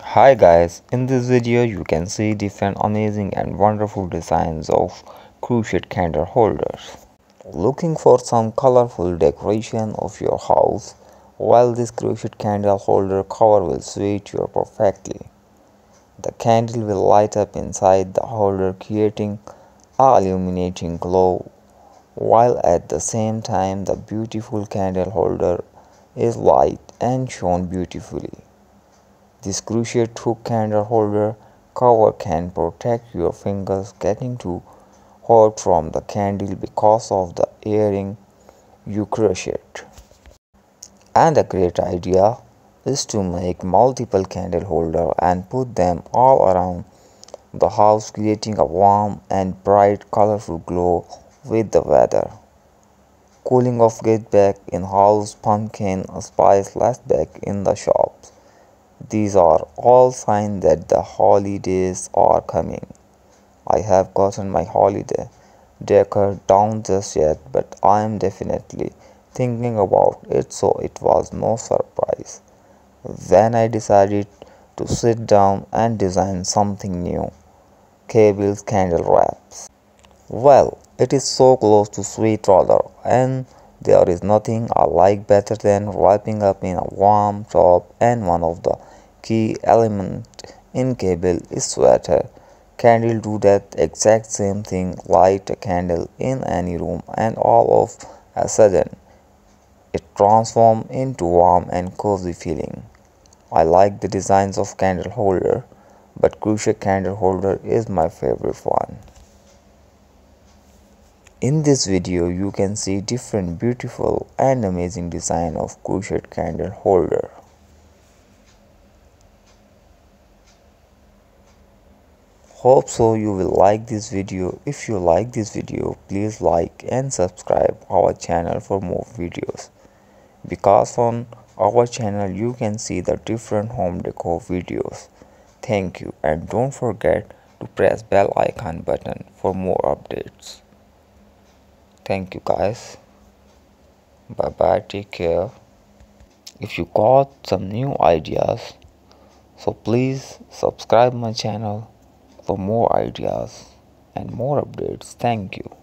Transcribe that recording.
Hi guys, in this video you can see different amazing and wonderful designs of crochet candle holders. Looking for some colorful decoration of your house? Well this crochet candle holder cover will suit you perfectly. The candle will light up inside the holder creating a illuminating glow while at the same time the beautiful candle holder is light and shone beautifully. This crochet hook candle holder cover can protect your fingers getting too hot from the candle because of the airing you crochet. And a great idea is to make multiple candle holder and put them all around the house creating a warm and bright colorful glow with the weather. Cooling off get back in house pumpkin spice last back in the shops. These are all signs that the holidays are coming. I have gotten my holiday decor down just yet, but I am definitely thinking about it, so it was no surprise when I decided to sit down and design something new. Cable's candle wraps. Well, it is so close to sweet rather, and there is nothing I like better than wrapping up in a warm top and one of the key element in cable is sweater. Candle do that exact same thing, light a candle in any room and all of a sudden it transforms into warm and cozy feeling. I like the designs of candle holder, but crochet candle holder is my favorite one. In this video you can see different beautiful and amazing design of crochet candle holder. Hope so you will like this video. If you like this video, please like and subscribe our channel for more videos. Because on our channel you can see the different home decor videos. Thank you and don't forget to press bell icon button for more updates. Thank you guys. Bye bye take care. If you got some new ideas so please subscribe my channel for more ideas and more updates. Thank you.